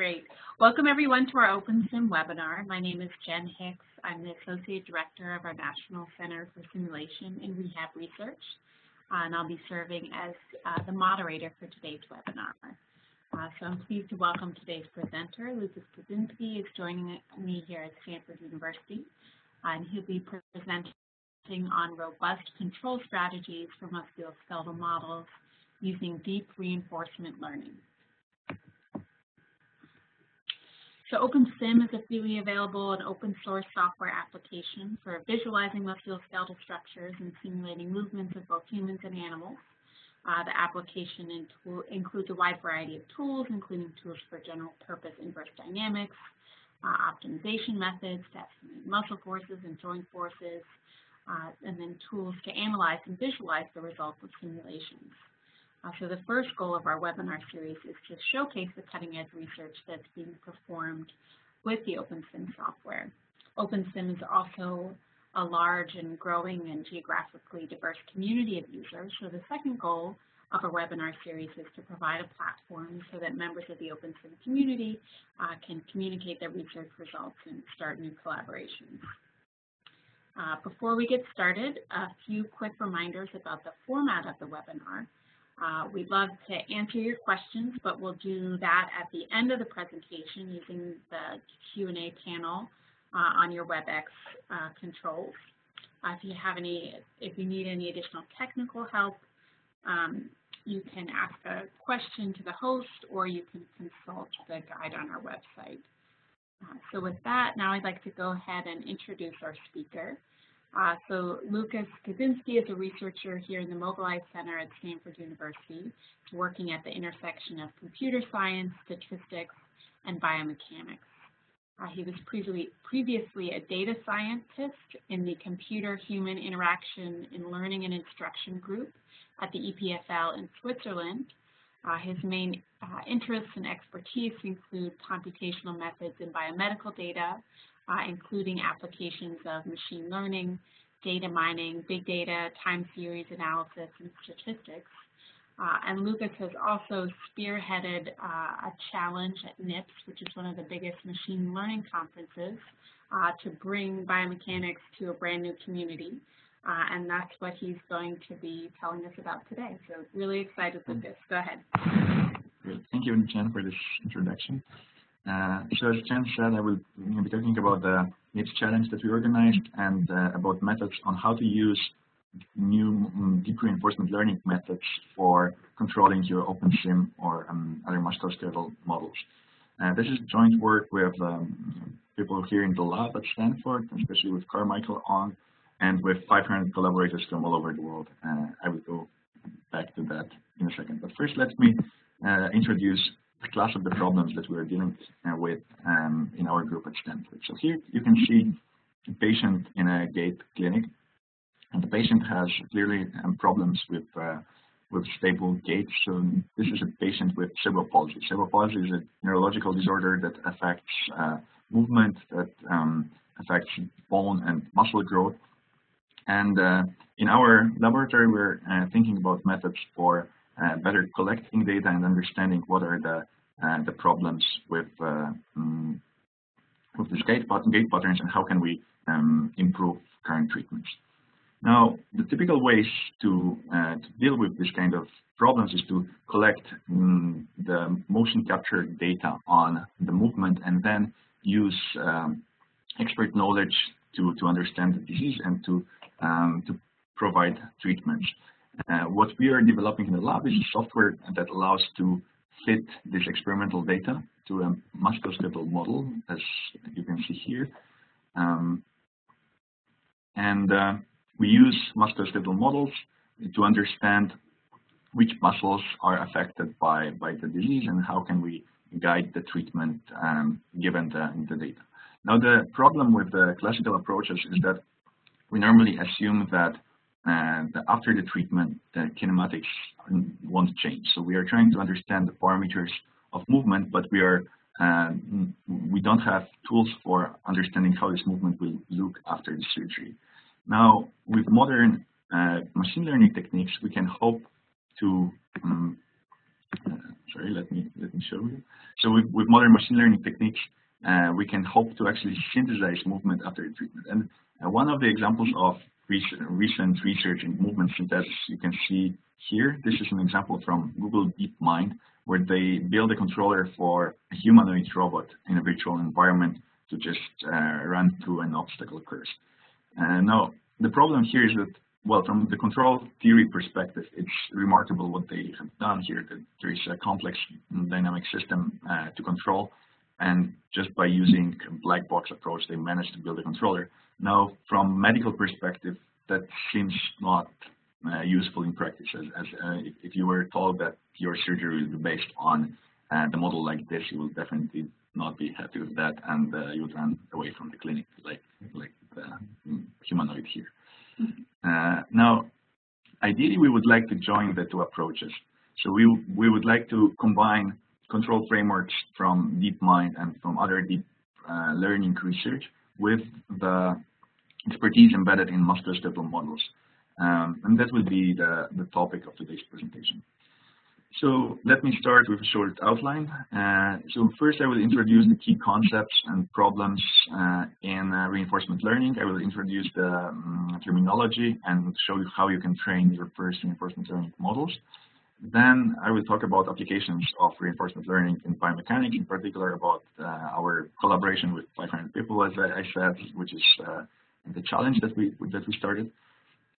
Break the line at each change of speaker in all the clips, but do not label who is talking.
Great. Welcome everyone to our OpenSim webinar. My name is Jen Hicks. I'm the Associate Director of our National Center for Simulation and Rehab Research, and I'll be serving as uh, the moderator for today's webinar. Uh, so I'm pleased to welcome today's presenter. Lukasz Kidzinski is joining me here at Stanford University, and he'll be presenting on robust control strategies for musculoskeletal models using deep reinforcement learning. So OpenSim is a freely available and open source software application for visualizing musculoskeletal structures and simulating movements of both humans and animals. Uh, the application includes a wide variety of tools, including tools for general purpose inverse dynamics, uh, optimization methods to estimate muscle forces and joint forces, uh, and then tools to analyze and visualize the results of simulations. So the first goal of our webinar series is to showcase the cutting edge research that's being performed with the OpenSim software. OpenSim is also a large and growing and geographically diverse community of users. So the second goal of our webinar series is to provide a platform so that members of the OpenSim community uh, can communicate their research results and start new collaborations. Uh, before we get started, a few quick reminders about the format of the webinar. Uh, we'd love to answer your questions, but we'll do that at the end of the presentation using the Q&A panel uh, on your WebEx uh, controls. Uh, if you have any, if you need any additional technical help, um, you can ask a question to the host or you can consult the guide on our website. Uh, so with that, now I'd like to go ahead and introduce our speaker. Uh, so Lukasz Kidzinski is a researcher here in the Mobilize Center at Stanford University, working at the intersection of computer science, statistics, and biomechanics. Uh, he was previously, previously a data scientist in the Computer-Human Interaction in Learning and Instruction group at the EPFL in Switzerland. Uh, his main uh, interests and expertise include computational methods in biomedical data, uh, including applications of machine learning, data mining, big data, time series analysis, and statistics. Uh, and Lukasz has also spearheaded uh, a challenge at NIPS, which is one of the biggest machine learning conferences, uh, to bring biomechanics to a brand new community. Uh, and that's what he's going to be telling us about today. So really excited with this. Go ahead.
Great. Thank you, Jen, for this introduction. Uh, so as Jen said, I will be talking about the NIPS challenge that we organized and uh, about methods on how to use new um, deep reinforcement learning methods for controlling your OpenSim or um, other musculoskeletal models. Uh, this is joint work with um, people here in the lab at Stanford, especially with Carmichael Ong, and with 500 collaborators from all over the world. Uh, I will go back to that in a second. But first, let me uh, introduce the class of the problems that we're dealing with um, in our group at Stanford. So here you can see a patient in a gait clinic, and the patient has clearly um, problems with uh, with stable gait. So this is a patient with cerebral palsy. Cerebral palsy is a neurological disorder that affects uh, movement, that um, affects bone and muscle growth. And uh, in our laboratory, we're uh, thinking about methods for better collecting data and understanding what are the uh, the problems with um, with the gait, gait patterns and how can we um, improve current treatments. Now, the typical ways to, uh, to, deal with this kind of problems is to collect um, the motion capture data on the movement and then use um, expert knowledge to, to understand the disease and to, um, to provide treatments. Uh, what we are developing in the lab is software that allows to fit this experimental data to a musculoskeletal model, as you can see here. Um, and uh, we use musculoskeletal models to understand which muscles are affected by, by the disease and how can we guide the treatment um, given the, the data. Now the problem with the classical approaches is that we normally assume that and after the treatment, the kinematics won't change. So we are trying to understand the parameters of movement, but we are uh, we don't have tools for understanding how this movement will look after the surgery. Now, with modern uh, machine learning techniques, we can hope to um, uh, sorry, let me let me show you. So with, with modern machine learning techniques, uh, we can hope to actually synthesize movement after the treatment. And one of the examples of recent, recent research in movement synthesis you can see here. This is an example from Google DeepMind, where they build a controller for a humanoid robot in a virtual environment to just uh, run through an obstacle course. Uh, now, the problem here is that, well, from the control theory perspective, it's remarkable what they have done here, that there is a complex dynamic system uh, to control, and just by using a black box approach, they managed to build a controller. Now, from medical perspective, that seems not uh, useful in practice, as, as uh, if, if, you were told that your surgery will be based on uh, the model like this, you will definitely not be happy with that, and uh, you would run away from the clinic, like like the humanoid here. Uh, now, ideally, we would like to join the two approaches. So we we would like to combine control frameworks from DeepMind and from other deep uh, learning research with the expertise embedded in musculoskeletal models. Um, and that will be the, the topic of today's presentation. So let me start with a short outline. Uh, so first I will introduce the key concepts and problems uh, in uh, reinforcement learning. I will introduce the um, terminology and show you how you can train your first reinforcement learning models. Then I will talk about applications of reinforcement learning in biomechanics, in particular about uh, our collaboration with 500 people, as I, I said, which is uh, the challenge that we that we started.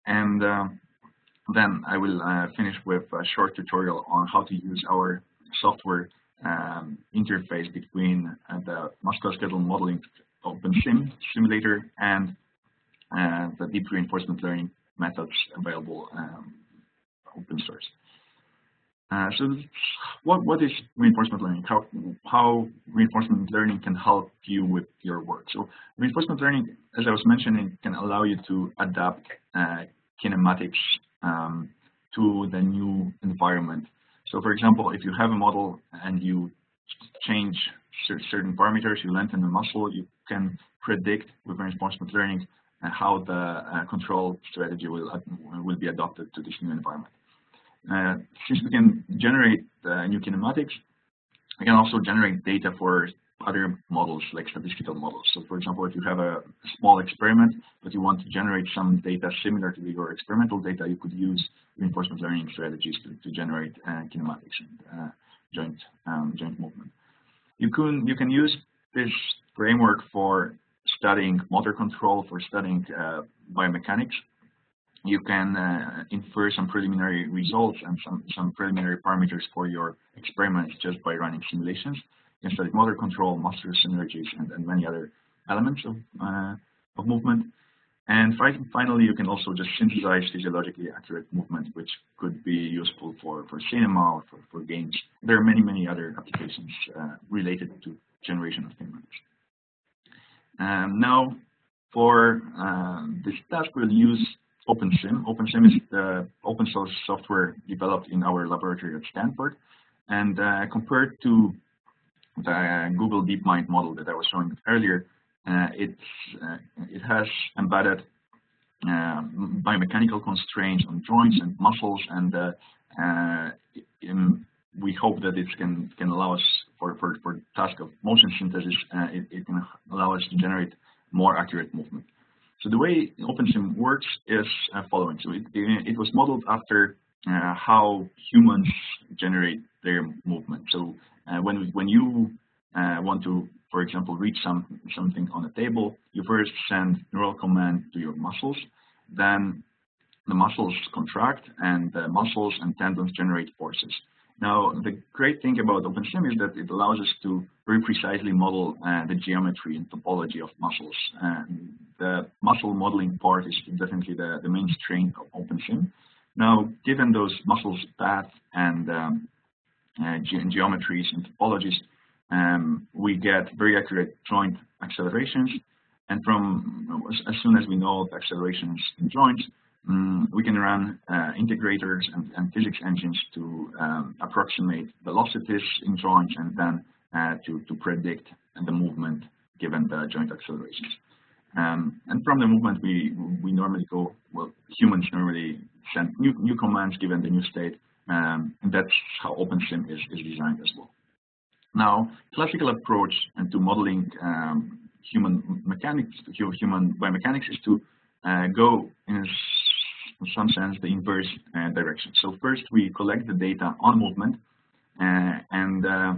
And um, then I will uh, finish with a short tutorial on how to use our software um, interface between uh, the musculoskeletal modeling OpenSim simulator and uh, the deep reinforcement learning methods available um, open source. Uh, so what, what is reinforcement learning? How, how reinforcement learning can help you with your work? So reinforcement learning, as I was mentioning, can allow you to adapt uh, kinematics um, to the new environment. So for example, if you have a model and you change certain parameters, you lengthen the muscle, you can predict with reinforcement learning uh, how the uh, control strategy will, uh, will be adopted to this new environment. Uh, since we can generate uh, new kinematics, we can also generate data for other models like statistical models. So for example, if you have a small experiment, but you want to generate some data similar to your experimental data, you could use reinforcement learning strategies to, to generate uh, kinematics and uh, joint, um, joint movement. You can, you can use this framework for studying motor control, for studying uh, biomechanics, you can uh, infer some preliminary results and some, some preliminary parameters for your experiments just by running simulations. You can study motor control, muscular synergies, and, and many other elements of, uh, of movement. And finally, you can also just synthesize physiologically accurate movement, which could be useful for, for cinema or for, for games. There are many, many other applications uh, related to generation of kinematics. Um, now, for uh, this task, we'll use OpenSim. OpenSim is the open source software developed in our laboratory at Stanford. And uh, compared to the Google DeepMind model that I was showing earlier, uh, uh, it has embedded uh, biomechanical constraints on joints and muscles, and uh, uh, in, we hope that it can, can allow us for, for, for task of motion synthesis, it, it can allow us to generate more accurate movement. So the way OpenSim works is uh, following. So it, it, was modeled after uh, how humans generate their movement. So uh, when when you uh, want to, for example, reach some something on a table, you first send neural command to your muscles, then the muscles contract, and the muscles and tendons generate forces. Now, the great thing about OpenSim is that it allows us to very precisely model uh, the geometry and topology of muscles. And the muscle modeling part is definitely the, the main strength of OpenSim. Now, given those muscles' path and um, uh, ge geometries and topologies, um, we get very accurate joint accelerations. And from as soon as we know the accelerations in joints, um, we can run uh, integrators and, and, physics engines to um, approximate velocities in joints and then to, to predict the movement given the joint accelerations. Um, and from the movement, we we normally go well. Humans normally send new new commands given the new state, Um, and that's how OpenSim is, is designed as well. Now, classical approach and to modeling um, human mechanics, human biomechanics is to uh, go in, some sense the inverse uh, direction. So first we collect the data on movement uh, and uh,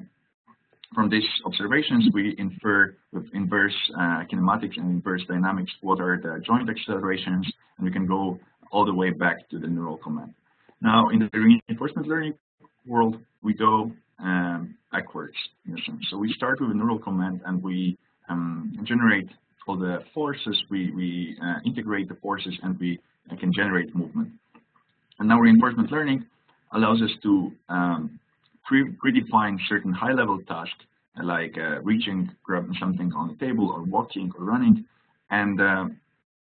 from these observations we infer with inverse uh, kinematics and inverse dynamics what are the joint accelerations and we can go all the way back to the neural command. Now in the reinforcement learning world we go um, backwards in a sense. So we start with a neural command and we um, generate all the forces, we, we uh, integrate the forces and we uh, can generate movement. And now reinforcement learning allows us to um, pre predefine certain high-level tasks like uh, reaching, grabbing something on the table or walking or running and uh,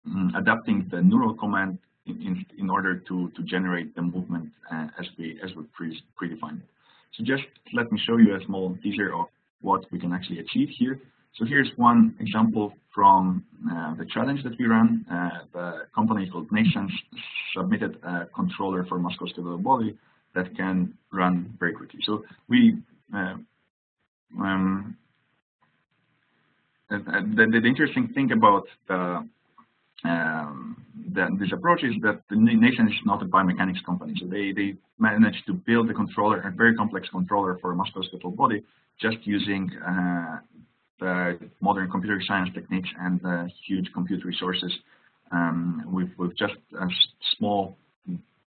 mm, adapting the neural command in, in, in, order to, to generate the movement uh, as we as we pre predefined it. So just let me show you a small teaser of what we can actually achieve here. So here's one example from uh, the challenge that we ran. Uh, the company called NNAISENSE submitted a controller for musculoskeletal body that can run very quickly. So we uh, um, the, the, interesting thing about the, um, the, this approach is that the NNAISENSE is not a biomechanics company. So they, they managed to build a controller, a very complex controller for a musculoskeletal body, just using uh, the modern computer science techniques and the huge compute resources um, with, with just a small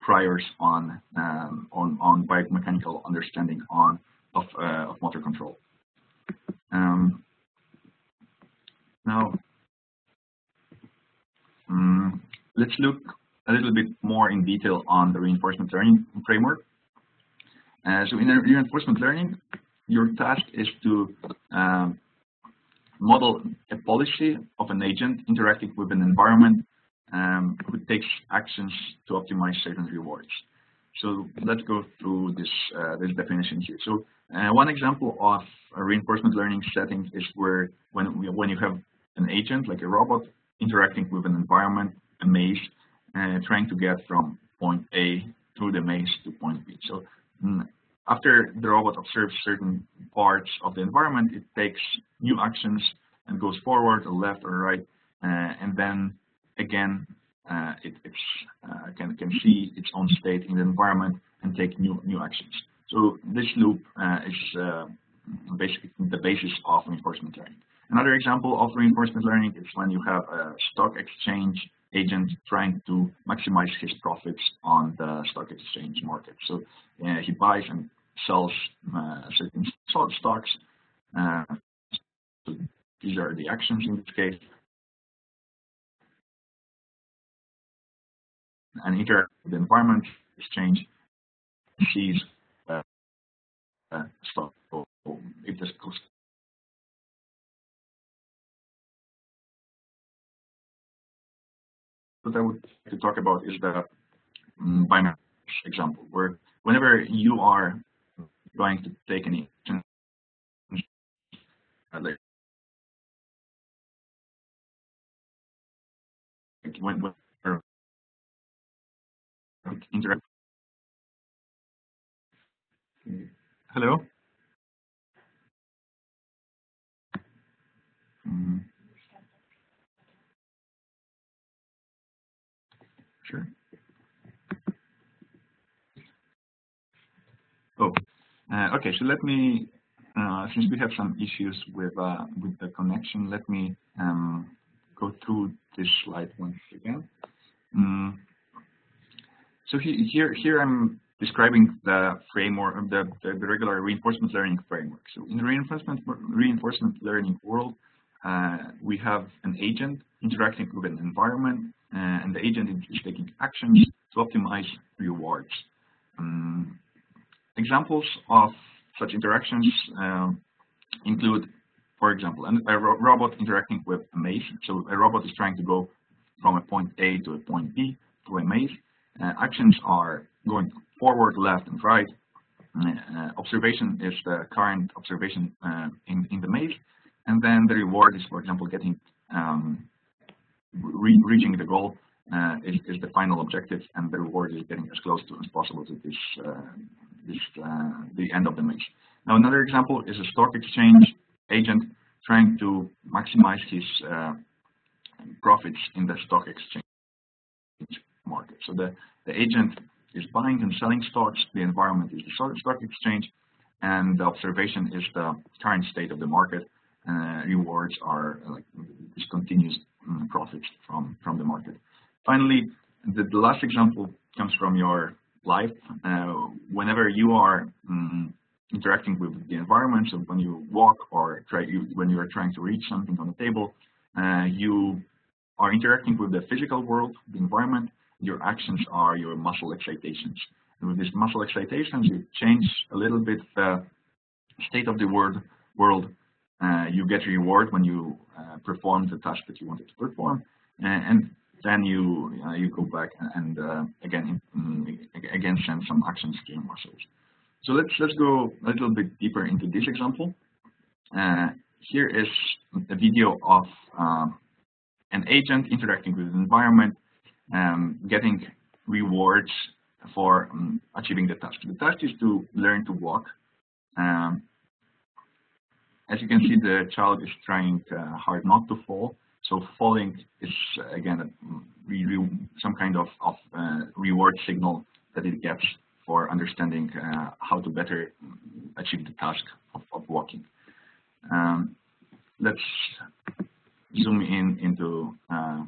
priors on um, on, on biomechanical understanding on of, uh, of motor control. Um, now, um, let's look a little bit more in detail on the reinforcement learning framework. Uh, so in reinforcement learning, your task is to um, model a policy of an agent interacting with an environment um, who takes actions to optimize certain rewards. So let's go through this, uh, this definition here. So uh, one example of a reinforcement learning setting is where when, we, when you have an agent like a robot interacting with an environment, a maze, uh, trying to get from point A through the maze to point B. So mm, after the robot observes certain parts of the environment, it takes new actions and goes forward or left or right, uh, and then again uh, it uh, can can see its own state in the environment and take new new actions. So this loop uh, is uh, basically the basis of reinforcement learning. Another example of reinforcement learning is when you have a stock exchange agent trying to maximize his profits on the stock exchange market. So uh, he buys and sells uh, certain stocks. So these are the actions in this case. And interact with the environment exchange. Sees uh, uh, or, if this goes what I would like to talk about is the um, binary example, where whenever you are going to take any action, like when, when interact. Hello. Mm. Sure. Oh, uh, okay. So let me, uh, since we have some issues with uh, with the connection, let me um, go through this slide once again. Mm. So he, here, here I'm describing the framework, the, the, the, regular reinforcement learning framework. So in the reinforcement reinforcement learning world, uh, we have an agent interacting with an environment, uh, and the agent is taking actions to optimize rewards. Um, examples of such interactions uh, include, for example, a ro robot interacting with a maze. So a robot is trying to go from a point A to a point B through a maze. Uh, actions are going forward, left, and right. Uh, observation is the current observation uh, in, in the maze. And then the reward is, for example, getting um, re reaching the goal uh, is, is, the final objective, and the reward is getting as close to as possible to this, uh, this uh, the end of the maze. Now, another example is a stock exchange agent trying to maximize his profits in the stock exchange market. So the, the agent is buying and selling stocks, the environment is the stock exchange, and the observation is the current state of the market. Uh, rewards are like discontinuous um, profits from, from the market. Finally, the, the, last example comes from your life. Uh, whenever you are um, interacting with the environment, so when you walk or try, you, when you are trying to reach something on the table, uh, you are interacting with the physical world, the environment, your actions are your muscle excitations. And with these muscle excitations, you change a little bit the state of the world. world. Uh, you get a reward when you uh, perform the task that you wanted to perform, and then you uh, you go back and uh, again mm, again send some actions to your muscles. So let's let's go a little bit deeper into this example. Uh, here is a video of um, an agent interacting with the environment um, getting rewards for um, achieving the task. The task is to learn to walk. Um, as you can see, the child is trying uh, hard not to fall. So falling is again some kind of, of uh, reward signal that it gets for understanding uh, how to better achieve the task of, of walking. Um, let's zoom in into uh,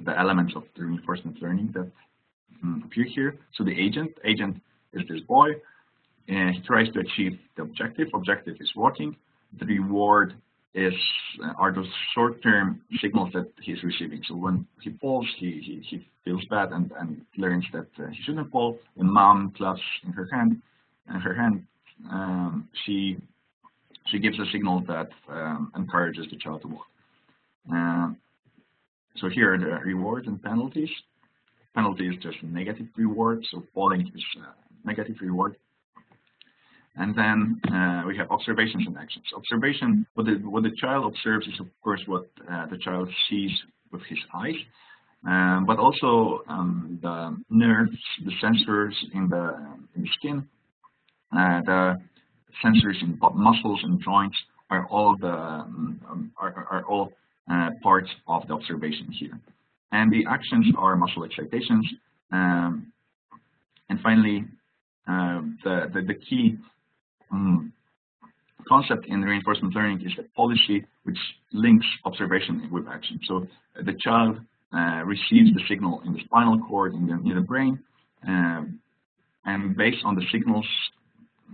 the elements of the reinforcement learning that um, appear here. So the agent, agent is this boy, and he tries to achieve the objective. Objective is walking. The reward is uh, are those short-term signals that he's receiving. So when he falls, he he, he feels bad and and learns that uh, he shouldn't fall. When mom claps in her hand, in her hand, um, she she gives a signal that um, encourages the child to walk. Uh, so here are the rewards and penalties. Penalty is just negative reward, so falling is a negative reward. And then uh, we have observations and actions. Observation, what the, what the child observes is of course what uh, the child sees with his eyes, um, but also um, the nerves, the sensors in the, in the skin, uh, the sensors in muscles and joints are all the um, are, are all uh, parts of the observation here. And the actions are muscle excitations. Um, and finally, uh, the, the, the, key um, concept in reinforcement learning is the policy which links observation with action. So the child uh, receives the signal in the spinal cord, in the, in the brain, um, and based on the signals,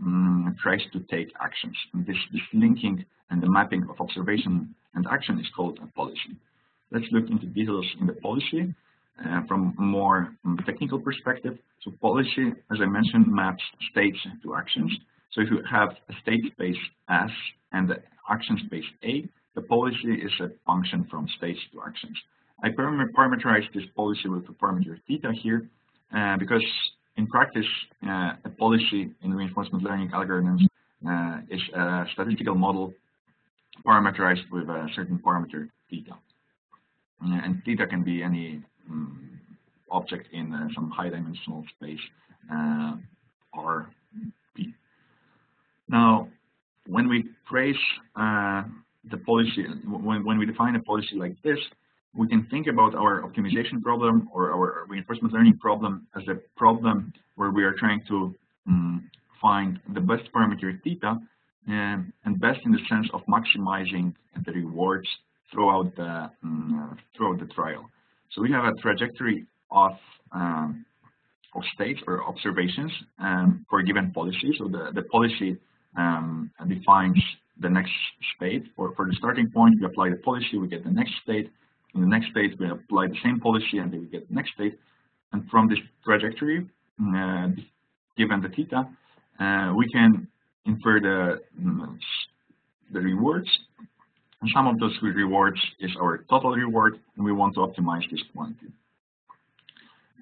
um, tries to take actions. And this, this linking and the mapping of observation and action is called a policy. Let's look into details in the policy uh, from a more technical perspective. So policy, as I mentioned, maps states to actions. So if you have a state space S and the action space A, the policy is a function from states to actions. I parameterize this policy with the parameter theta here uh, because in practice, uh, a policy in reinforcement learning algorithms uh, is a statistical model parameterized with a certain parameter theta. And theta can be any um, object in uh, some high dimensional space uh, P. Now, when we trace uh, the policy, when, when we define a policy like this, we can think about our optimization problem or our reinforcement learning problem as a problem where we are trying to um, find the best parameter theta and, and best in the sense of maximizing the rewards throughout the um, throughout the trial. So we have a trajectory of um, of states or observations um, for a given policy. So the the policy um, defines the next state. For for the starting point, we apply the policy, we get the next state. In the next state, we apply the same policy, and then we get the next state. And from this trajectory, uh, given the theta, uh, we can infer the, the rewards. And some of those rewards is our total reward, and we want to optimize this quantity.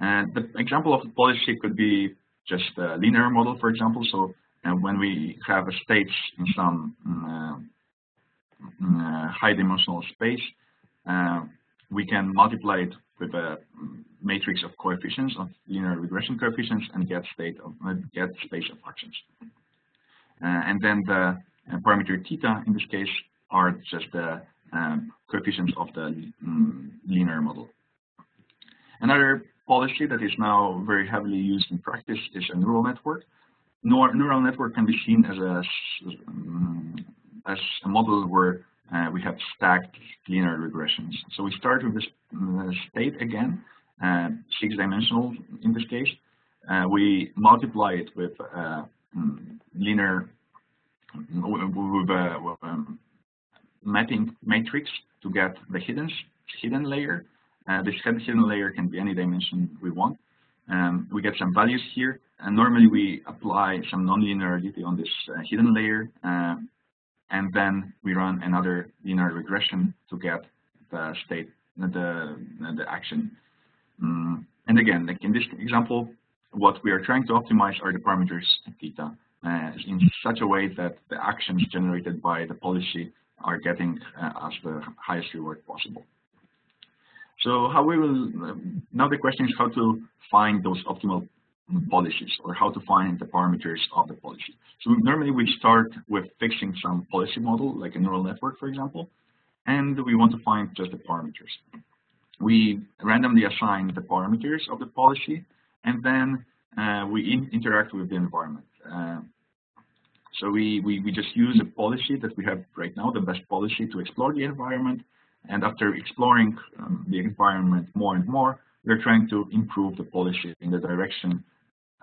And the example of the policy could be just a linear model, for example. So uh, when we have a states in some uh, uh, high dimensional space, uh, we can multiply it with a matrix of coefficients of linear regression coefficients and get state of uh, get space of functions. Uh, and then the uh, parameter theta in this case are just the um, coefficients of the um, linear model. Another policy that is now very heavily used in practice is a neural network. Neural network can be seen as a um, as a model where uh, we have stacked linear regressions. So we start with this uh, state again, uh, six-dimensional in this case. Uh, we multiply it with mm, linear with a, with a mapping matrix to get the hidden hidden layer. Uh, this hidden layer can be any dimension we want. Um, we get some values here, and normally we apply some nonlinearity on this uh, hidden layer, uh, and then we run another linear regression to get the state, the the action. Um, and again, like in this example, what we are trying to optimize are the parameters theta in such a way that the actions generated by the policy are getting uh, us the highest reward possible. So how we will, now the question is how to find those optimal policies or how to find the parameters of the policy. So normally we start with fixing some policy model like a neural network, for example, and we want to find just the parameters. We randomly assign the parameters of the policy and then uh, we in interact with the environment. Uh, so we, we, we just use a policy that we have right now, the best policy to explore the environment. And after exploring um, the environment more and more, we're trying to improve the policy in the direction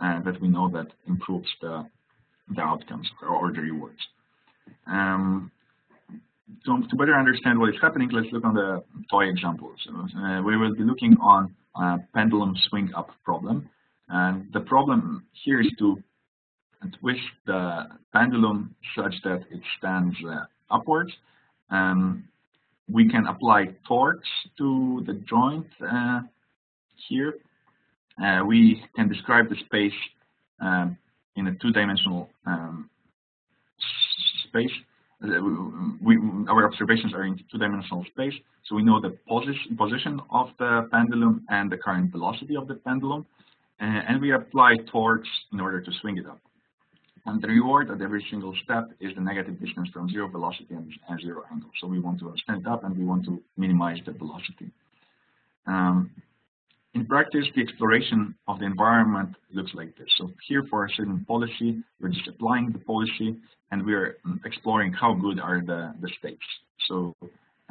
uh, that we know that improves the, the outcomes or the rewards. Um, to, better understand what is happening, let's look on the toy example. So uh, we will be looking on a pendulum swing up problem. And the problem here is to twist the pendulum such that it stands uh, upwards. Um, we can apply torques to the joint uh, here. Uh, we can describe the space um, in a two-dimensional um, space. Uh, we, our observations are in two-dimensional space, so we know the posi position of the pendulum and the current velocity of the pendulum, uh, and we apply torques in order to swing it up. And the reward at every single step is the negative distance from zero velocity and, zero angle. So we want to stand up and we want to minimize the velocity. Um, in practice, the exploration of the environment looks like this. So here for a certain policy, we're just applying the policy and we're exploring how good are the, the states. So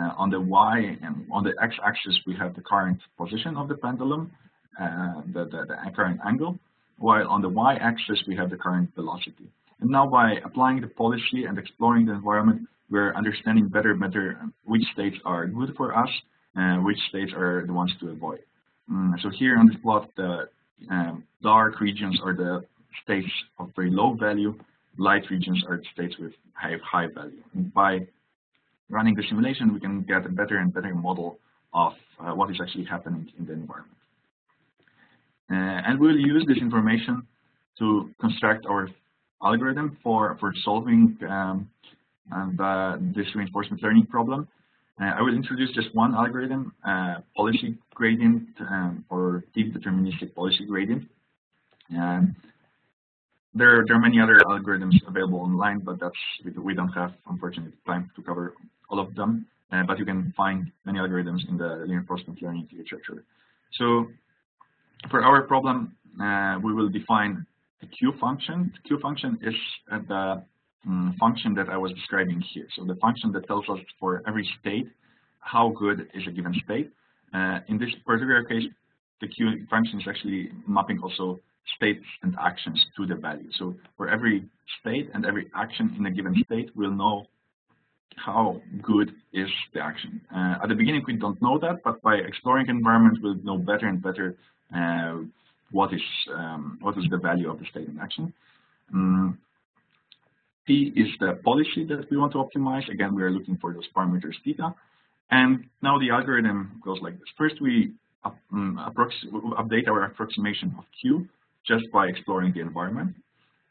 uh, on the y and on the x-axis, we have the current position of the pendulum, uh, the, the, the current angle while on the y-axis we have the current velocity. And now by applying the policy and exploring the environment, we're understanding better better which states are good for us and which states are the ones to avoid. Um, so here on this plot, the um, dark regions are the states of very low value, light regions are states with high, high value. And by running the simulation, we can get a better and better model of uh, what is actually happening in the environment. Uh, and we'll use this information to construct our algorithm for, for solving um, and, uh, this reinforcement learning problem. Uh, I will introduce just one algorithm, policy gradient um, or deep deterministic policy gradient. Um, there, there are many other algorithms available online, but that's we don't have, unfortunately, time to cover all of them. Uh, but you can find many algorithms in the reinforcement learning literature. So for our problem, uh, we will define a Q function. The Q function is uh, the um, function that I was describing here. So the function that tells us for every state how good is a given state. Uh, in this particular case, the Q function is actually mapping also states and actions to the value. So for every state and every action in a given state, we'll know how good is the action. Uh, at the beginning, we don't know that, but by exploring environment, we'll know better and better what is um, what is the value of the state in action. Um, P is the policy that we want to optimize. Again, we are looking for those parameters theta. And now the algorithm goes like this. First, we um, update our approximation of Q just by exploring the environment.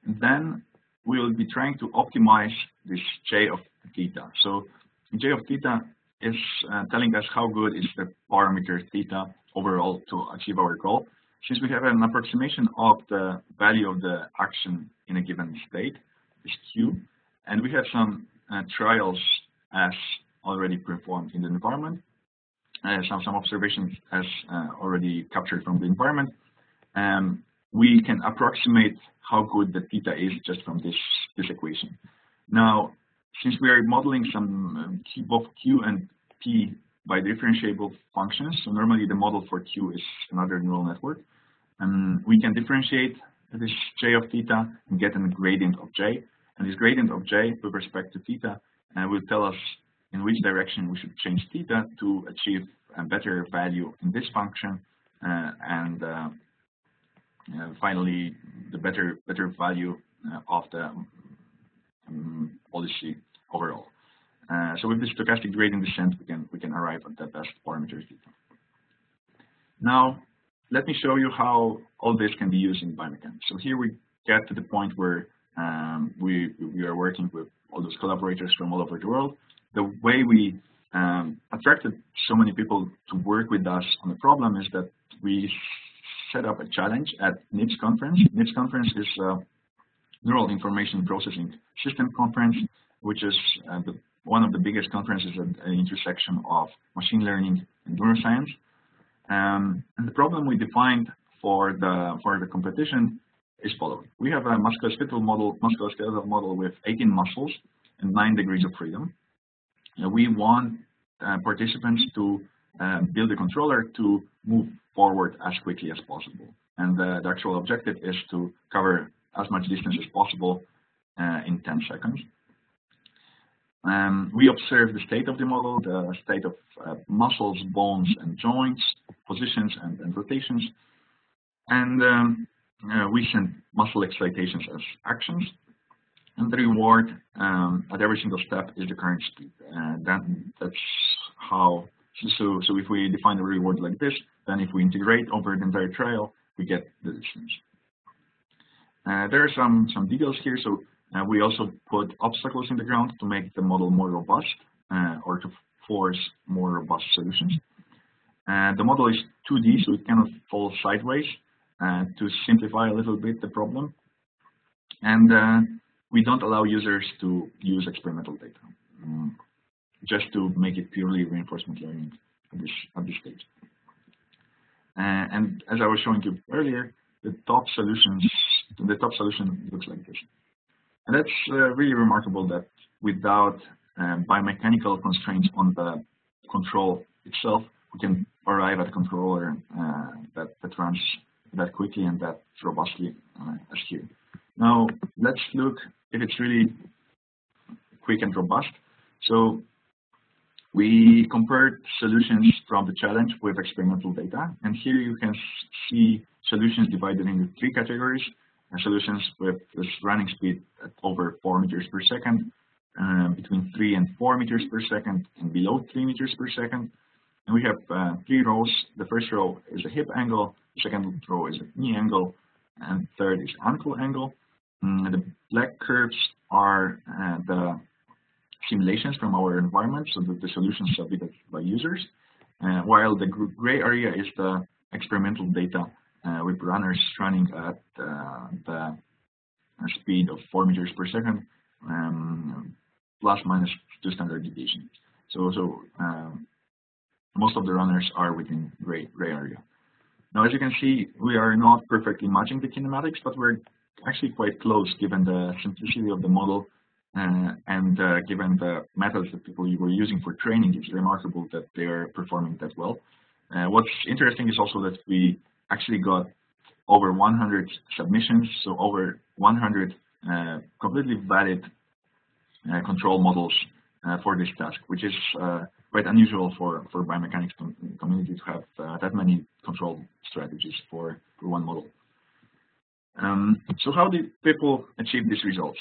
And then we will be trying to optimize this J of theta. So J of theta is uh, telling us how good is the parameter theta overall to achieve our goal. Since we have an approximation of the value of the action in a given state, is Q, and we have some uh, trials as already performed in the environment, uh, some, some observations as uh, already captured from the environment, um, we can approximate how good the theta is just from this, this equation. Now, since we are modeling some um, both Q and P by differentiable functions, so normally the model for Q is another neural network, and we can differentiate this J of theta and get a gradient of J, and this gradient of J with respect to theta uh, will tell us in which direction we should change theta to achieve a better value in this function, uh, and uh, uh finally the better better value uh, of the um, policy overall. Uh, so with the stochastic gradient descent, we can we can arrive at the best parameter theta. Now, let me show you how all this can be used in biomechanics. So here we get to the point where um, we we are working with all those collaborators from all over the world. The way we um, attracted so many people to work with us on the problem is that we set up a challenge at NIPS conference. NIPS conference is a Neural Information Processing System conference, which is uh, the one of the biggest conferences at the intersection of machine learning and neuroscience. Um, and the problem we defined for the for the competition is following. We have a musculoskeletal model, musculoskeletal model with 18 muscles and nine degrees of freedom. And we want uh, participants to uh, build a controller to move forward as quickly as possible. And the actual objective is to cover as much distance as possible uh, in 10 seconds. Um, we observe the state of the model, the state of uh, muscles, bones, and joints, positions and, and rotations. And um, uh, we send muscle excitations as actions. And the reward um, at every single step is the current speed. And that, that's how, so, so if we define the reward like this, then if we integrate over the entire trial, we get the distance. Uh, there are some, some details here. So uh, we also put obstacles in the ground to make the model more robust uh, or to force more robust solutions. Uh, the model is 2D, so it cannot fall sideways uh, to simplify a little bit the problem. And we don't allow users to use experimental data, um, just to make it purely reinforcement learning at this, at this stage. And as I was showing you earlier, the top solutions, the top solution looks like this. And that's uh, really remarkable that without um, biomechanical constraints on the control itself, we can arrive at a controller uh, that, that runs that quickly and that robustly uh, as here. Now, let's look if it's really quick and robust. So we compared solutions from the challenge with experimental data. And here you can see solutions divided into three categories solutions with this running speed at over 4 meters per second, uh, between 3 and 4 meters per second, and below 3 meters per second. And we have uh, three rows. The first row is a hip angle, the second row is a knee angle, and third is ankle angle. Mm, the black curves are uh, the simulations from our environment, so that the solutions submitted by users, uh, while the gray area is the experimental data with runners running at uh, the speed of 4 meters per second, um, plus minus 2 standard deviation. So, so um, most of the runners are within gray, gray area. Now, as you can see, we are not perfectly matching the kinematics, but we're actually quite close given the simplicity of the model uh, and uh, given the methods that people were using for training, it's remarkable that they're performing that well. Uh, what's interesting is also that we actually got over 100 submissions, so over 100 uh, completely valid uh, control models uh, for this task, which is uh, quite unusual for, for biomechanics community to have uh, that many control strategies for, for one model. Um, so how did people achieve these results?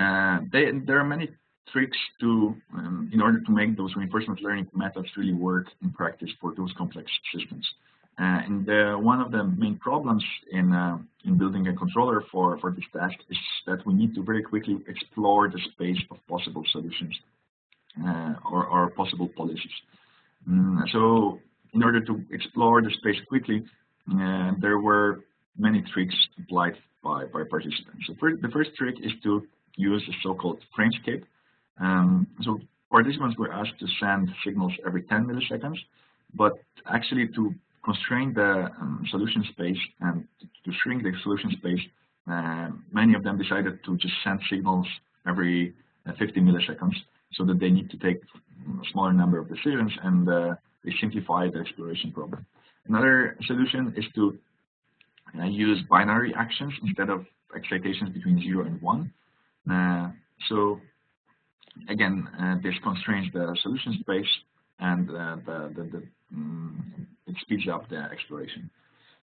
Uh, they, there are many tricks to, um, in order to make those reinforcement learning methods really work in practice for those complex systems. Uh, and uh, one of the main problems in uh, in building a controller for for this task is that we need to very quickly explore the space of possible solutions. uh, or, or, possible policies. Mm, so in order to explore the space quickly, uh, there were many tricks applied by, by participants. So the first trick is to use a so-called frameskip. Um, so participants were asked to send signals every 10 milliseconds, but actually to constrain the um, solution space and to shrink the solution space, uh, many of them decided to just send signals every uh, 50 milliseconds so that they need to take a smaller number of decisions and uh, they simplify the exploration problem. Another solution is to uh, use binary actions instead of excitations between 0 and 1. Uh, so again, uh, this constrains the solution space and the, the, the it speeds up the exploration.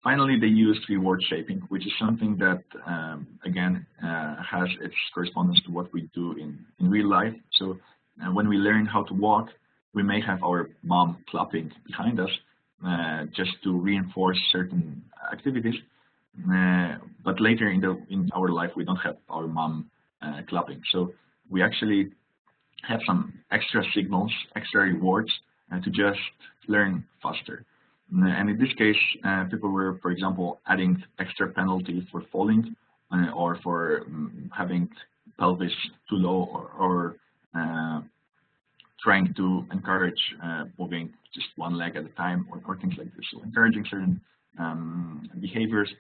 Finally, they use reward shaping, which is something that, um, again, uh, has its correspondence to what we do in, in real life. So uh, when we learn how to walk, we may have our mom clapping behind us uh, just to reinforce certain activities. Uh, but later in, the, in our life, we don't have our mom uh, clapping. So we actually have some extra signals, extra rewards uh, to just learn faster. And in this case, uh, people were, for example, adding extra penalty for falling uh, or for um, having pelvis too low or, or uh, trying to encourage uh, moving just one leg at a time or, or things like this. So encouraging certain um, behaviors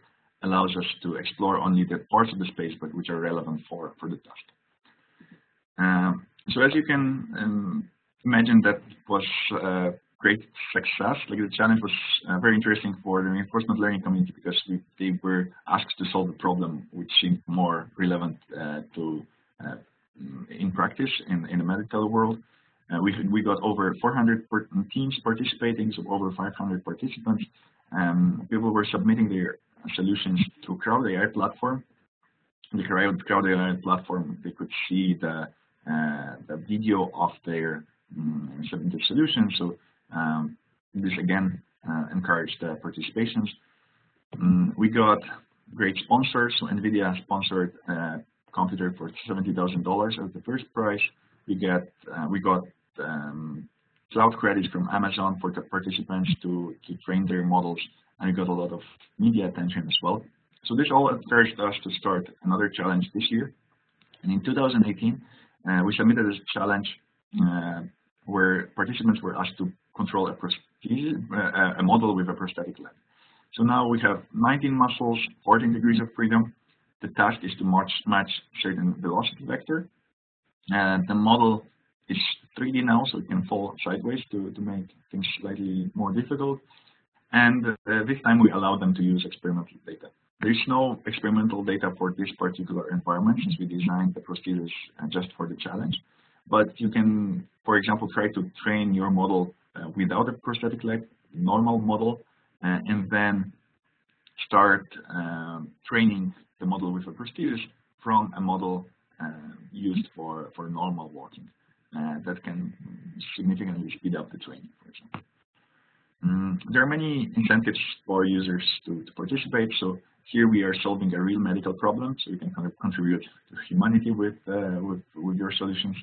allows us to explore only the parts of the space but which are relevant for, for the task. Um, so as you can um, imagine that was uh, great success. Like the challenge was uh, very interesting for the reinforcement learning community because we, they were asked to solve a problem which seemed more relevant uh, to uh, in practice in, in the medical world. Uh, we, we got over 400 teams participating, so over 500 participants. Um, people were submitting their solutions to Crowd AI platform. The CrowdAI platform, they could see the, uh, the video of their um, submitted solutions. So um, this again uh, encouraged uh, participations. Um, we got great sponsors. So NVIDIA sponsored a uh, computer for $70,000 as the first prize. We get uh, we got um, cloud credits from Amazon for the participants to, to train their models, and we got a lot of media attention as well. So this all encouraged us to start another challenge this year. And in 2018, uh, we submitted a challenge uh, where participants were asked to control a, uh, a model with a prosthetic leg. So now we have 19 muscles, 14 degrees of freedom. The task is to match, match certain velocity vector. And the model is 3D now, so it can fall sideways to, to make things slightly more difficult. And uh, this time we allow them to use experimental data. There is no experimental data for this particular environment since we designed the prosthesis uh, just for the challenge. But you can, for example, try to train your model uh, without a prosthetic leg, normal model, uh, and then start um, training the model with a prosthesis from a model uh, used for, for normal walking. Uh, that can significantly speed up the training, for example. Mm, there are many incentives for users to, to, participate. So here we are solving a real medical problem, so you can kind of contribute to humanity with, uh, with, with your solutions.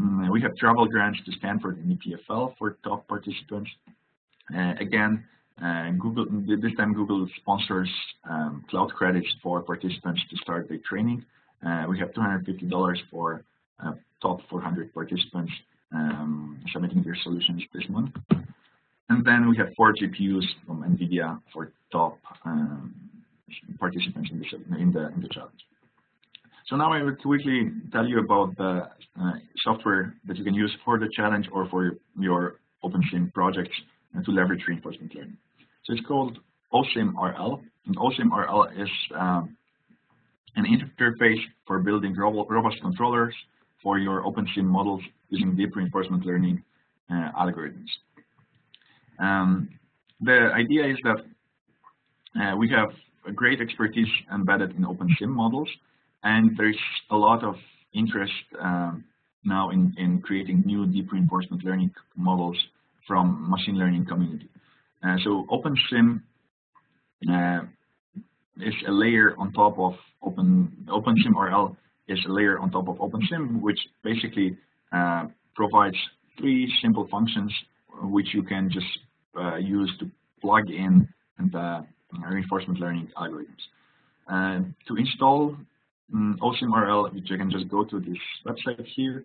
Mm, we have travel grants to Stanford and EPFL for top participants. Uh, again, uh, Google this time Google sponsors um, cloud credits for participants to start their training. Uh, we have $250 for uh, top 400 participants um, submitting their solutions this month. And then we have four GPUs from NVIDIA for top um, participants in the, in the, in the challenge. So now I will quickly tell you about the uh, software that you can use for the challenge or for your OpenSim projects to leverage reinforcement learning. So it's called OSIM-RL, and OSIM-RL is um, an interface for building robust controllers for your OpenSim models using deep reinforcement learning uh, algorithms. Um, the idea is that uh, we have a great expertise embedded in OpenSim models, and there's a lot of interest um, now in, in creating new deep reinforcement learning models from machine learning community. Uh, so OpenSim uh, is a layer on top of Open OpenSim RL is a layer on top of OpenSim, which basically uh, provides three simple functions which you can just uh, use to plug in the reinforcement learning algorithms. Uh, to install um, which you can just go to this website here,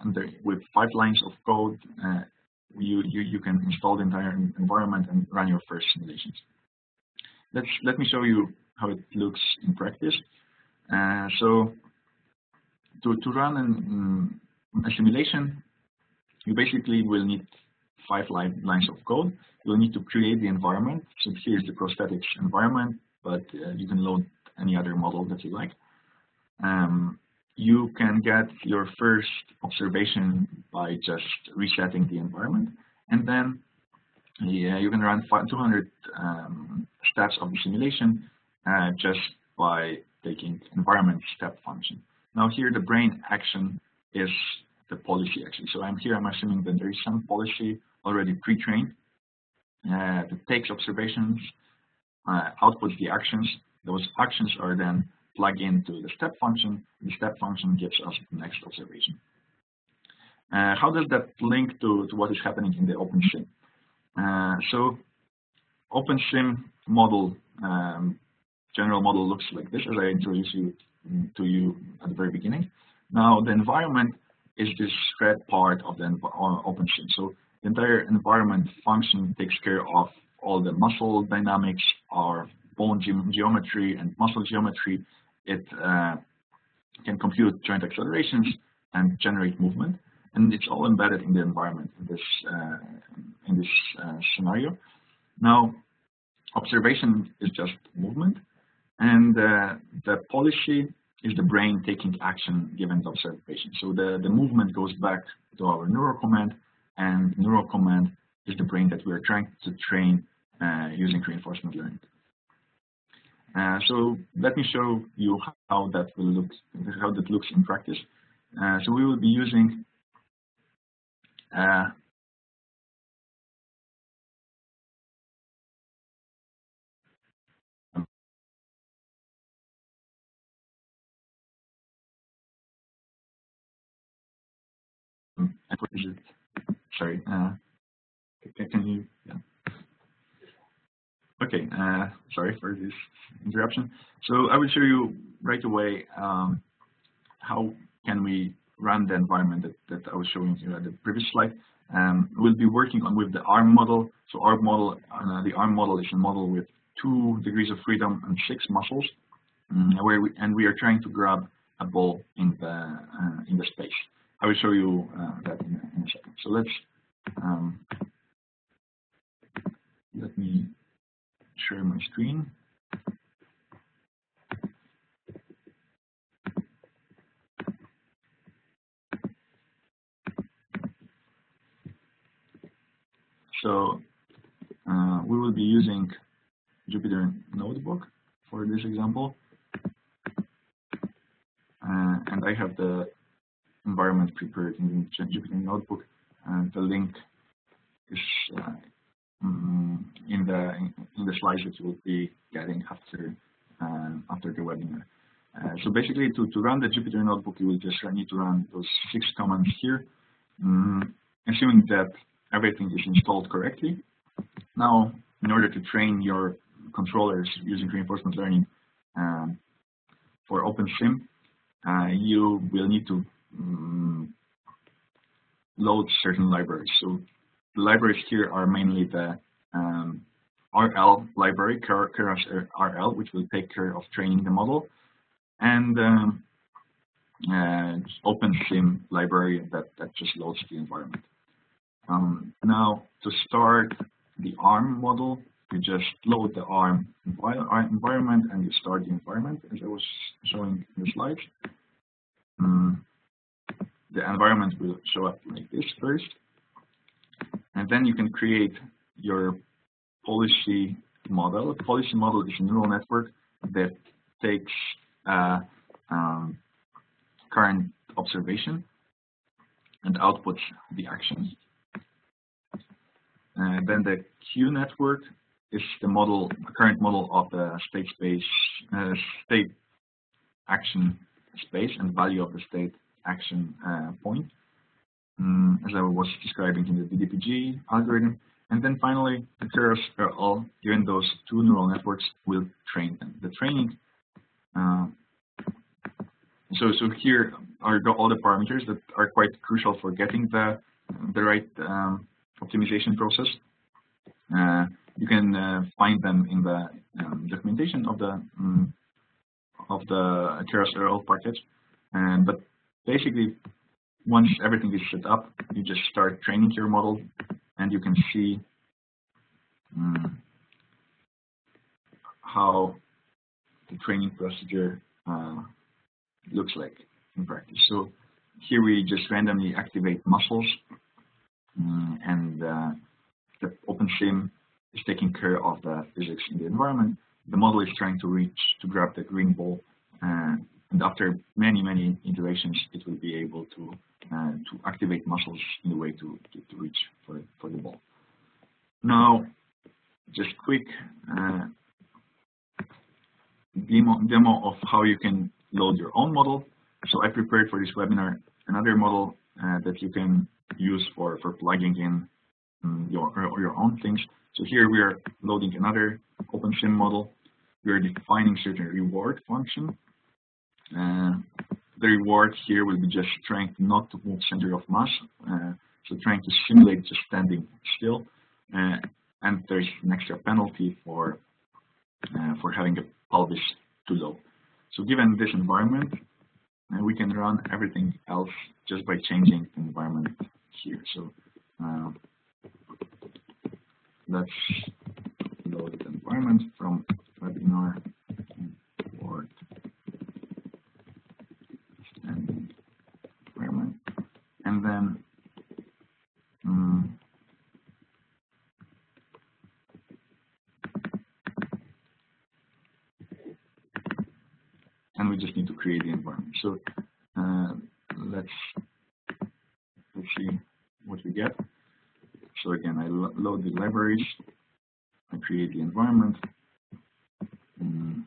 and there, with five lines of code, uh, you, you, you can install the entire environment and run your first simulations. Let's, let me show you how it looks in practice. Uh, so to, to run an, um, a simulation, you basically will need five line, lines of code. You'll need to create the environment. So here's the prosthetics environment, but uh, you can load any other model that you like. Um, you can get your first observation by just resetting the environment. And then yeah, you can run 200 um, steps of the simulation uh, just by taking environment step function. Now here the brain action is the policy action. So I'm here, I'm assuming that there is some policy already pre-trained uh, that takes observations, uh, outputs the actions. Those actions are then plug into the step function. The step function gives us the next observation. Uh, how does that link to, to what is happening in the OpenSim? Uh, so OpenSim model, um, general model looks like this as I introduced you to you at the very beginning. Now the environment is this red part of the uh, OpenSim. So the entire environment function takes care of all the muscle dynamics, our bone ge geometry and muscle geometry, it uh, can compute joint accelerations and generate movement, and it's all embedded in the environment in this uh, in this uh, scenario. Now, observation is just movement, and uh, the policy is the brain taking action given the observation. So the, the movement goes back to our neural command, and neural command is the brain that we're trying to train uh, using reinforcement learning. Uh, so let me show you how that will look, how that looks in practice. Uh, so we will be using uh, sorry, uh, can you. Okay, uh, sorry for this interruption. So I will show you right away um, how can we run the environment that, that I was showing you at the previous slide. Um, we'll be working on with the ARM model. So ARM model, uh, the ARM model is a model with two degrees of freedom and six muscles, um, where we, and we are trying to grab a ball in the uh, in the space. I will show you uh, that in a, in a, second. So let's um, let me share my screen. So uh, we will be using Jupyter Notebook for this example. Uh, and I have the environment prepared in Jupyter Notebook and the link is uh, um, in the in the slides that you will be getting after um, after the webinar. Uh, so basically, to to run the Jupyter Notebook, you will just need to run those six commands here, um, assuming that everything is installed correctly. Now, in order to train your controllers using reinforcement learning um, for OpenSim, uh, you will need to um, load certain libraries. So the libraries here are mainly the um, RL library, Keras RL, which will take care of training the model, and um, uh, OpenSim library that, that just loads the environment. Um, now, to start the ARM model, you just load the ARM environment and you start the environment, as I was showing in the slides. Um, the environment will show up like this first. And then you can create your policy model. A policy model is a neural network that takes uh, um, current observation and outputs the actions. And then the Q network is the model, the current model of the state space, uh, state action space and value of the state action uh, point. Um, as I was describing in the DDPG algorithm. And then finally, the Keras RL given those two neural networks will train them. The training, uh, so so here are the, all the parameters that are quite crucial for getting the the right um, optimization process. Uh, you can uh, find them in the um, documentation of the um, of the Keras RL package. And but basically, once everything is set up, you just start training your model, and you can see um, how the training procedure uh, looks like in practice. So here we just randomly activate muscles, um, and uh, the OpenSim is taking care of the physics in the environment. The model is trying to reach to grab the green ball, uh, and after many many iterations, it will be able to uh, to activate muscles in a way to, to, to reach for for the ball. Now, just quick uh, demo demo of how you can load your own model. So I prepared for this webinar another model uh, that you can use for for plugging in um, your your own things. So here we are loading another OpenSim model. We are defining certain reward function. Uh, the reward here will be just trying not to move center of mass, uh, so trying to simulate just standing still. Uh, and there's an extra penalty for for having a pelvis too low. So given this environment, we can run everything else just by changing the environment here. So uh, let's load the environment from webinar import standing environment and then um, and we just need to create the environment. So uh, let's let's see what we get. So again, I lo load the libraries, I create the environment, um,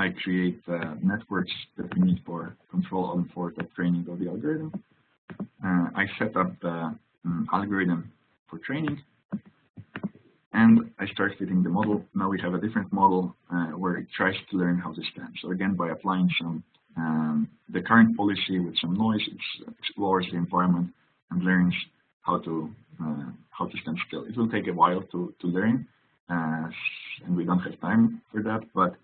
I create networks that we need for control and for the training of the algorithm. Uh, I set up the um, algorithm for training, and I start fitting the model. Now we have a different model uh, where it tries to learn how to stand. So again, by applying some um, the current policy with some noise, it explores the environment and learns how to uh, how to stand still. It will take a while to to learn, uh, and we don't have time for that. But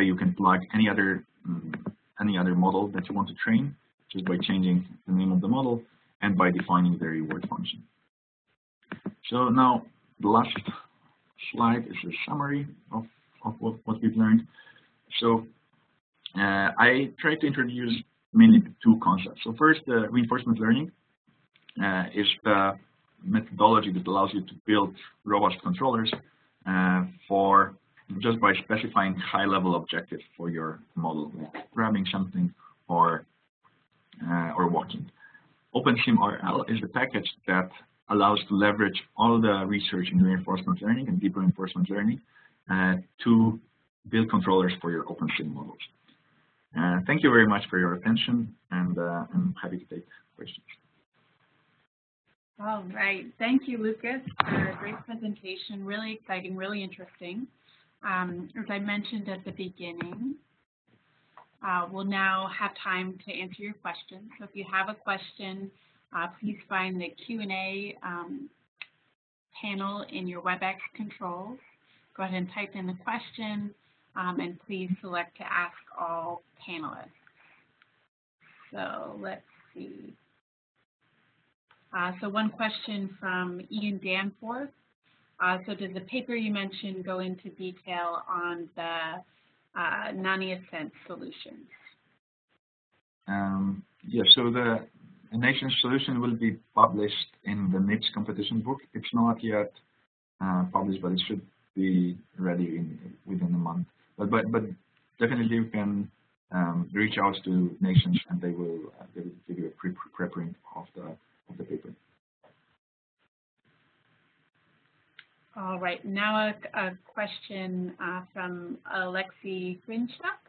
way you can plug any other um, any other model that you want to train just by changing the name of the model and by defining the reward function. So now the last slide is a summary of, of what, what we've learned. So uh, I try to introduce mainly two concepts. So first, the reinforcement learning uh, is the methodology that allows you to build robust controllers uh, just by specifying high-level objectives for your model, like grabbing something or uh, or walking. OpenSimRL is the package that allows to leverage all the research in reinforcement learning and deep reinforcement learning uh, to build controllers for your OpenSim models. Uh, thank you very much for your attention, and uh, I'm happy to take questions.
All right. Thank you, Lukasz, for a great presentation. Really exciting, really interesting. Um, as I mentioned at the beginning, uh, we'll now have time to answer your questions. So if you have a question, uh, please find the Q&A um, panel in your WebEx controls. Go ahead and type in the question, um, and please select to ask all panelists. So let's see. Uh, so one question from Ian Danforth. Uh, so does the paper you mentioned go into detail on the uh, NNAISENSE solutions?
Um, yeah, so the NNAISENSE solution will be published in the NIPS competition book. It's not yet uh, published, but it should be ready in, within a month. But but but definitely you can um, reach out to NNAISENSE and they will uh, they will give you a pre preprint of the of the paper.
All right, now a, a question uh, from Alexei Grinchuk.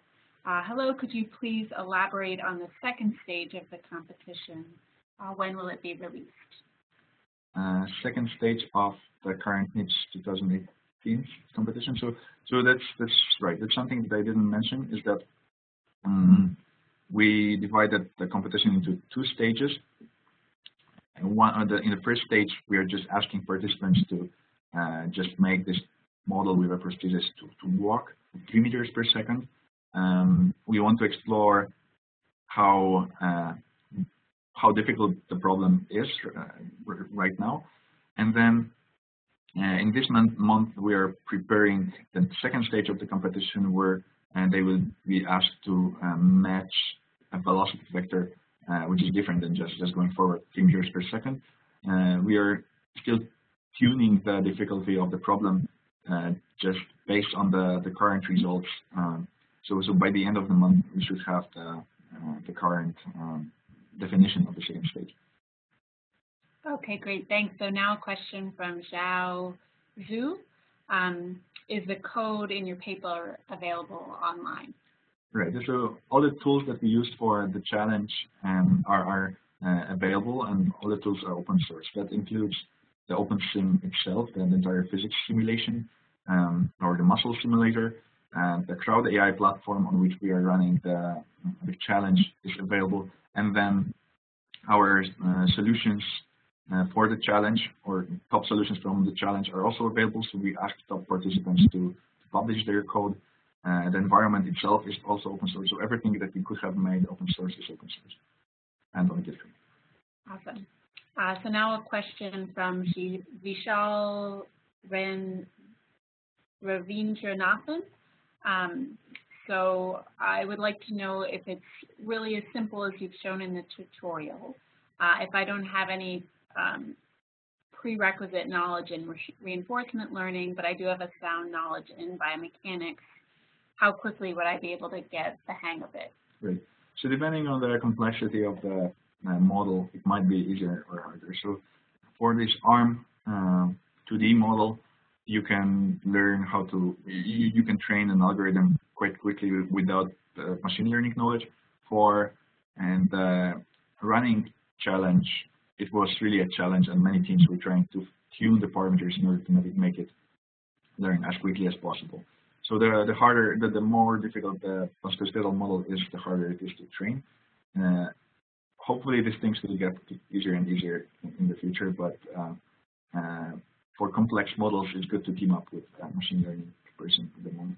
Uh, hello, could you please elaborate on the second stage of the competition? Uh, when will it be released?
Uh, second stage of the current NIPS 2018 competition. So, so that's that's right. That's something that I didn't mention is that um, we divided the competition into two stages. And one the, in the first stage, we are just asking participants to uh, just make this model with a prosthesis to, to walk three meters per second. Um, we want to explore how uh, how difficult the problem is uh, right now, and then uh, in this month, month we are preparing the second stage of the competition where and they will be asked to match a velocity vector uh, which is different than just, just going forward 3 meters per second. Uh, we are still tuning the difficulty of the problem uh, just based on the, the current results. Um, so, so by the end of the month, we should have the, uh, the current um, definition of the second stage.
Okay, great, thanks. So now a question from Zhao Zhu. Um, is the code in your paper available online?
Right. So all the tools that we used for the challenge um, are, are uh, available, and all the tools are open source. That includes the OpenSim itself, the entire physics simulation, um, or the muscle simulator, and the Crowd AI platform on which we are running the, the challenge is available, and then our uh, solutions uh, for the challenge or top solutions from the challenge are also available. So we ask top participants to publish their code uh, the environment itself is also open source, so everything that we could have made open source is open source and on GitHub.
Awesome. Uh, so now a question from Vishal Ren Ravindranathan. Um, so I would like to know if it's really as simple as you've shown in the tutorial. Uh, if I don't have any um, prerequisite knowledge in re reinforcement learning, but I do have a sound knowledge in biomechanics, how quickly would I be able to get the hang of it?
Right. So depending on the complexity of the model, it might be easier or harder. So for this ARM um, 2D model, you can learn how to, you, you can train an algorithm quite quickly without uh, machine learning knowledge. For and uh, running challenge, it was really a challenge and many teams were trying to tune the parameters in order to make it make it learn as quickly as possible. So the, the harder, the, the more difficult the musculoskeletal model is, the harder it is to train. Uh, hopefully these things will get easier and easier in, the future, but uh, uh, for complex models, it's good to team up with a machine learning person at the moment.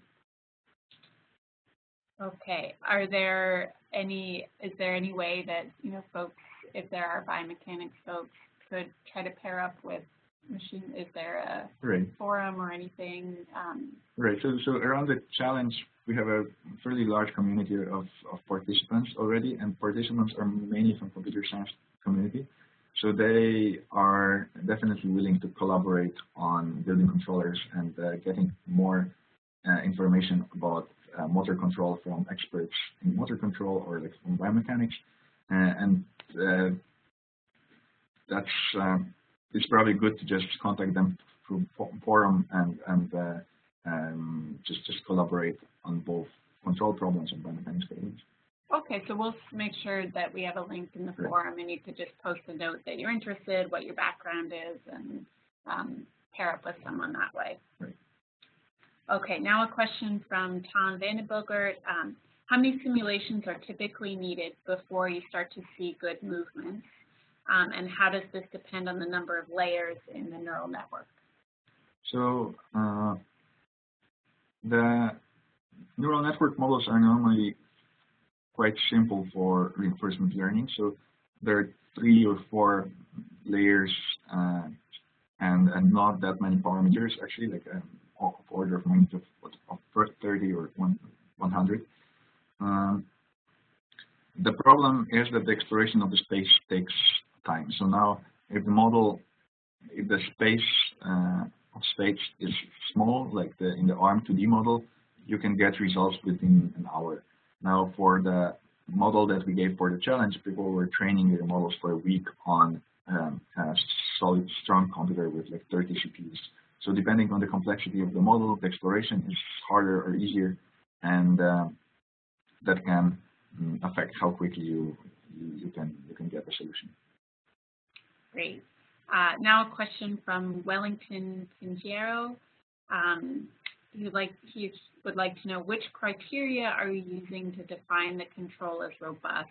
Okay. Are there any, is there any way that, you know, folks, if there are biomechanics folks, could try to pair up with machine? Is there a
right.
forum or anything? Um,
right. So, so around the challenge, we have a fairly large community of, of participants already, and participants are mainly from computer science community. So they are definitely willing to collaborate on building controllers and uh, getting more uh, information about uh, motor control from experts in motor control or like from biomechanics. Uh, and uh, that's um, it's probably good to just contact them through forum and and uh, um, just just collaborate on both control problems and biomechanics problems.
Okay, so we'll make sure that we have a link in the forum, and you could just post a note that you're interested, what your background is, and um, pair up with someone that way.
Right.
Okay, now a question from Tom van den Bogert. Um, how many simulations are typically needed before you start to see good movements? Um, and how does this depend on the number of layers in the neural network?
So uh, the neural network models are normally quite simple for reinforcement learning. So there are three or four layers uh, and, and not that many parameters actually, like um, of order of magnitude of, of 30 or 100. Um, the problem is that the exploration of the space takes time. So now if the model, if the space uh, of space is small, like the, in the ARM2D model, you can get results within an hour. Now for the model that we gave for the challenge, people were training their models for a week on um, a solid, strong computer with like 30 CPUs. So depending on the complexity of the model, the exploration is harder or easier. And uh, that can um, affect how quickly you, you, you can you can get a solution.
Great. Uh, now a question from Wellington Pingiero. Um, he would like he would like to know which criteria are you using to define the control as robust?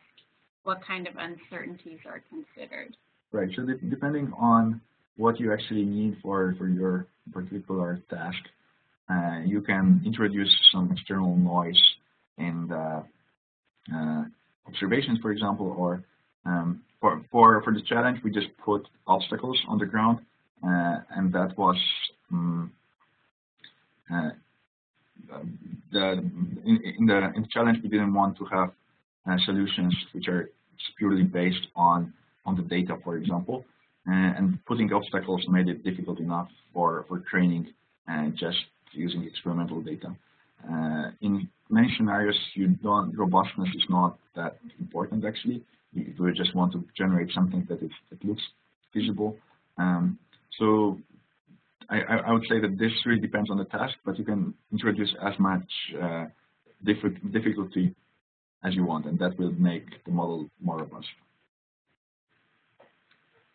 What kind of uncertainties are considered?
Right. So de depending on what you actually need for for your particular task, uh, you can introduce some external noise in the uh, observations, for example, or um, for, for, for the challenge, we just put obstacles on the ground, uh, and that was um, uh, the, in, in, the, in the challenge, we didn't want to have uh, solutions which are purely based on, on the data, for example, uh, and putting obstacles made it difficult enough for, for training and just using experimental data. Uh, in many scenarios, you don't, robustness is not that important actually. You just want to generate something that, is, that looks feasible. Um, so I, I, would say that this really depends on the task, but you can introduce as much uh, difficulty as you want, and that will make the model more robust.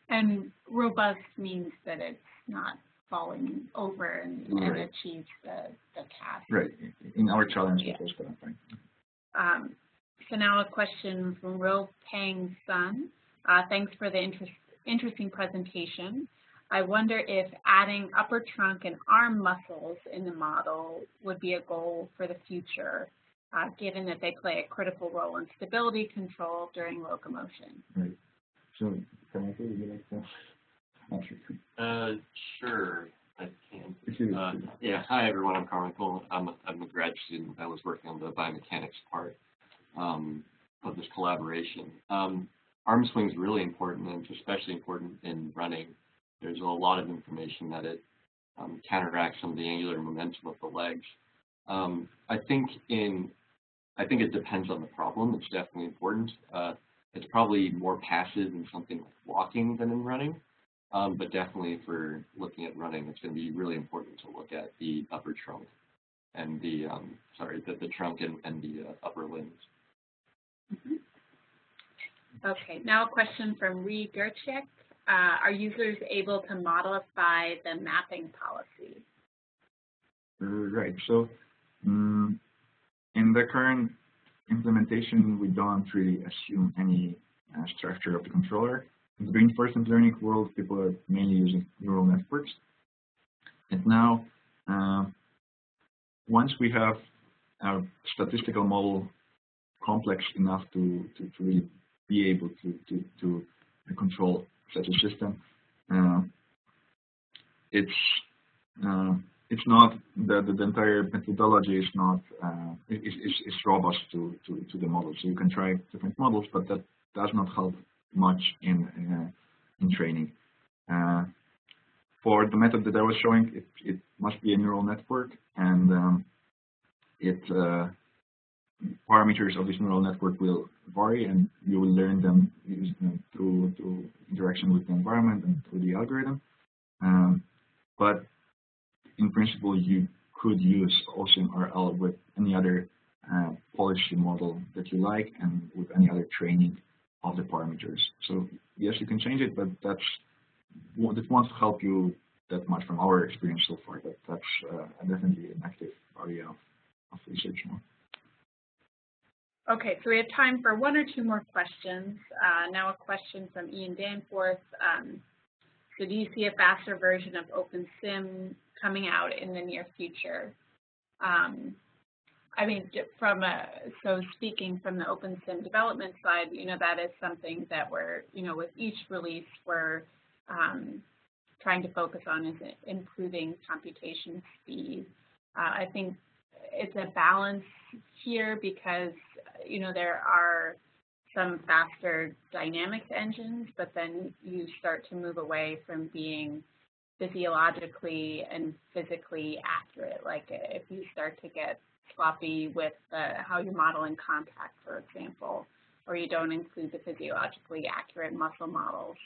And robust means that it's not falling over and, right. and achieves the, the task.
Right. In our challenge,
yeah.
was that, right?
Um, so now a question from Ro Pang Sun. Uh, thanks for the interest, interesting presentation. I wonder if adding upper trunk and arm muscles in the model would be a goal for the future, uh, given that they play a critical role in stability control during locomotion.
Right. So, can I say, would you like to?
Uh, sure, I can. Uh, yeah, hi everyone, I'm Carmichael. I'm a, I'm a grad student. I was working on the biomechanics part um, of this collaboration. Um, arm swing is really important, and it's especially important in running. There's a lot of information that it um, counteracts some of the angular momentum of the legs. Um, I think in, I think it depends on the problem. It's definitely important. Uh, it's probably more passive in something like walking than in running. Um, but definitely for looking at running, it's going to be really important to look at the upper trunk and the, um, sorry, the, the trunk and, and the uh, upper limbs.
Mm -hmm. Okay, now a question from Ree Gerchek. Uh, are users able to modify the mapping policy?
Right, so um, in the current implementation, we don't really assume any uh, structure of the controller. In the reinforcement learning world, people are mainly using neural networks. And now, uh, once we have a statistical model complex enough to, to, to really be able to, to, to control such a system, uh, it's uh, it's not the, the entire methodology is not uh, is, is, is robust to, to, to the model. So you can try different models, but that does not help much in uh, in training. Uh, for the method that I was showing, it, it must be a neural network, and um, it uh, parameters of this neural network will vary, and you will learn them through through interaction with the environment and through the algorithm. Um, but in principle, you could use OSIM RL with any other uh, policy model that you like and with any other training of the parameters. So yes, you can change it, but that's that won't help you that much from our experience so far. But that's uh, definitely an active area of, of research now.
Okay, so we have time for one or two more questions. Uh, now a question from Ian Danforth. Um, so do you see a faster version of OpenSim coming out in the near future? Um, I mean, from a, so speaking from the OpenSim development side, you know, that is something that we're, you know, with each release, we're um, trying to focus on is improving computation speed. Uh, I think it's a balance here because, you know, there are some faster dynamics engines, but then you start to move away from being physiologically and physically accurate. Like if you start to get sloppy with how you're modeling contact, for example, or you don't include the physiologically accurate muscle models.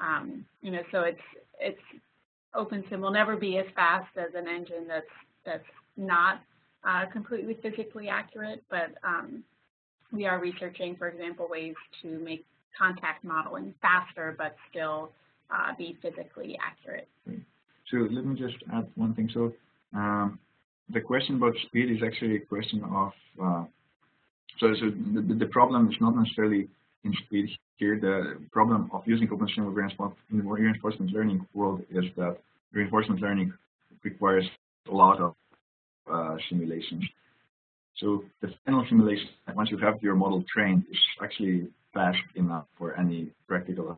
Um, you know, so it's it's OpenSim will never be as fast as an engine that's that's not uh, completely physically accurate, but um, we are researching, for example, ways to make contact modeling faster but still uh, be physically accurate.
So let me just add one thing. So um, the question about speed is actually a question of, uh, so, so the, the problem is not necessarily in speed here. The problem of using OpenSim in the reinforcement learning world is that reinforcement learning requires a lot of uh, simulations. So the final simulation, once you have your model trained, is actually fast enough for any practical.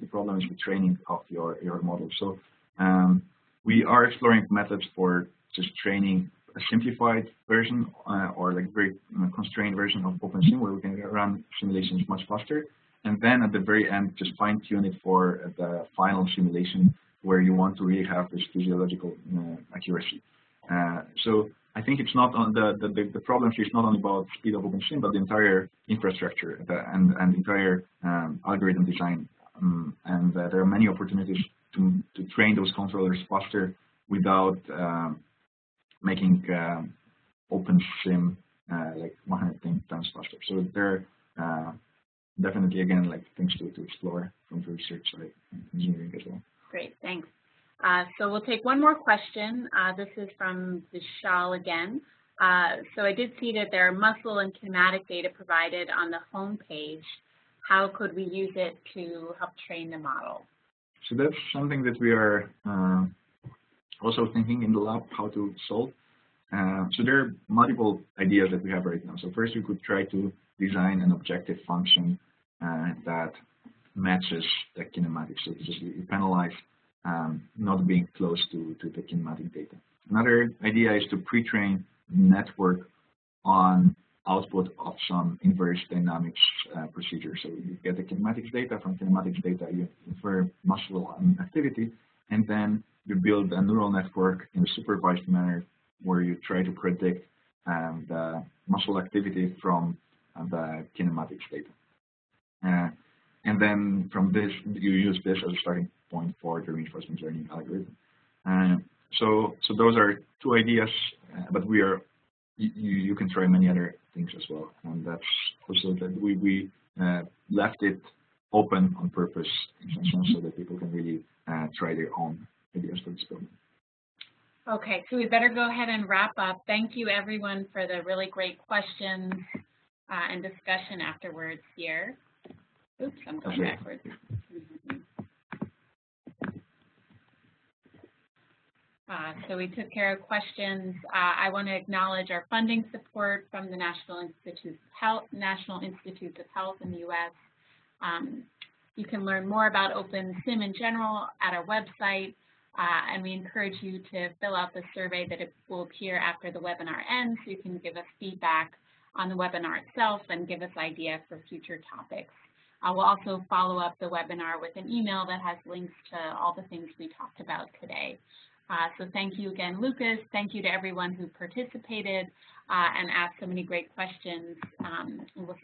The problem is the training of your, your model. So um, we are exploring methods for just training a simplified version uh, or like very constrained version of OpenSim where we can run simulations much faster. And then at the very end, just fine tune it for the final simulation where you want to really have this physiological uh, accuracy. Uh, so I think it's not on the, the, the problem here is not only about speed of OpenSim, but the entire infrastructure and, and entire um, algorithm design. Um, and uh, there are many opportunities to, to train those controllers faster without um, making uh, OpenSim uh, like 100 times faster. So there are uh, definitely, again, like things to, to explore from the research side and engineering as well.
Great, thanks. Uh, so we'll take one more question. Uh, this is from Vishal again. Uh, so I did see that there are muscle and kinematic data provided on the home page. How could we use it to help train the model?
So that's something that we are uh, also thinking in the lab how to solve. Uh, so there are multiple ideas that we have right now. So first we could try to design an objective function uh, that matches the kinematics. So you penalize um, not being close to, to the kinematic data. Another idea is to pre-train network on output of some inverse dynamics uh, procedure. So you get the kinematics data, from kinematics data you infer muscle activity, and then you build a neural network in a supervised manner where you try to predict um, the muscle activity from uh, the kinematics data. Uh, and then from this, you use this as a starting point for the reinforcement learning algorithm. Uh, so, so those are two ideas, uh, but we are, you, you can try many other things as well. And that's also that we, we uh, left it open on purpose in some sense so that people can really uh, try their own ideas for this problem.
Okay, so we better go ahead and wrap up. Thank you everyone for the really great questions uh, and discussion afterwards here. Oops, I'm going backwards. Uh, so we took care of questions. Uh, I want to acknowledge our funding support from the National Institute of Health, National Institutes of Health in the U.S. Um, you can learn more about OpenSim in general at our website, uh, and we encourage you to fill out the survey that will appear after the webinar ends so you can give us feedback on the webinar itself and give us ideas for future topics. I will also follow up the webinar with an email that has links to all the things we talked about today. Uh, so thank you again, Lukasz. Thank you to everyone who participated uh, and asked so many great questions. Um, we'll see